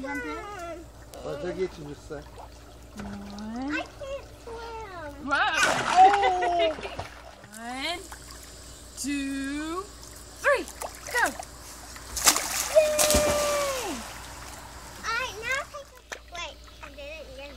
dragon jumping? Well, they're getting you, sir. One. I can't swim. Whoa. One, two, three, go. Yay! Alright, now take a wait. I did it again.